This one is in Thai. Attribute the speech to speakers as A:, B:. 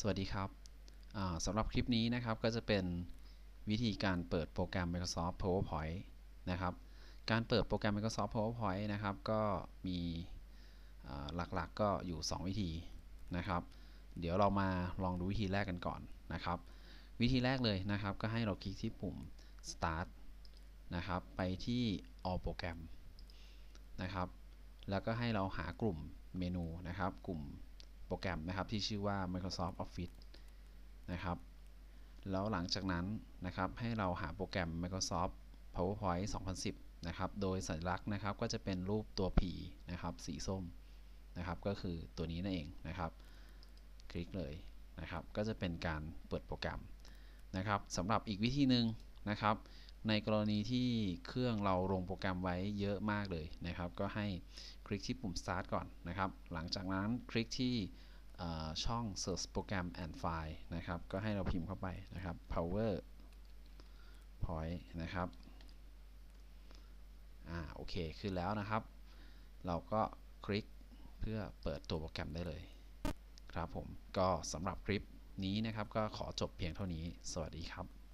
A: สวัสดีครับสำหรับคลิปนี้นะครับก็จะเป็นวิธีการเปิดโปรแกรม Microsoft PowerPoint นะครับ การเปิดโปรแกรม Microsoft PowerPoint นะครับ ก็มีหลักๆกก็อยู่ 2 วิธีนะครับ เดี๋ยวเรามาลองดูวิธีแรกกันก่อนนะครับ วิธีแรกเลยนะครับ ก็ให้เราคลิกที่ปุ่ม start นะครับไปที่ all program นะครับ แล้วก็ให้เราหากลุ่มเมนูนะครับ กลุ่ม โปรแกรมนะครับที่ชื่อว่า Microsoft Office นะครับ แล้วหลังจากนั้นนะครับให้เราหาโปรแกรม Microsoft PowerPoint 2010 นะครับ โดยสัญลักษณ์นะครับก็จะเป็นรูปตัว P นะครับสีส้มนะครับ ก็คือตัวนี้นั่นเองนะครับ คลิกเลยนะครับ ก็จะเป็นการเปิดโปรแกรมนะครับสำหรับอีกวิธีหนึ่งนะครับ ในกรณีที่เครื่องเราลงโปรแกรมไว้เยอะมากเลยนะครับ ก็ให้คลิกที่ปุ่ม start ก่อนนะครับ หลังจากนั้นคลิกที่ช่อง search program and file นะครับ ก็ให้เราพิมพ์เข้าไปนะครับ power point นะครับอ่าโอเค ขึ้นแล้วนะครับ เราก็คลิกเพื่อเปิดตัวโปรแกรมได้เลย ครับผม ก็สำหรับคลิปนี้นะครับ ก็ขอจบเพียงเท่านี้ สวัสดีครับ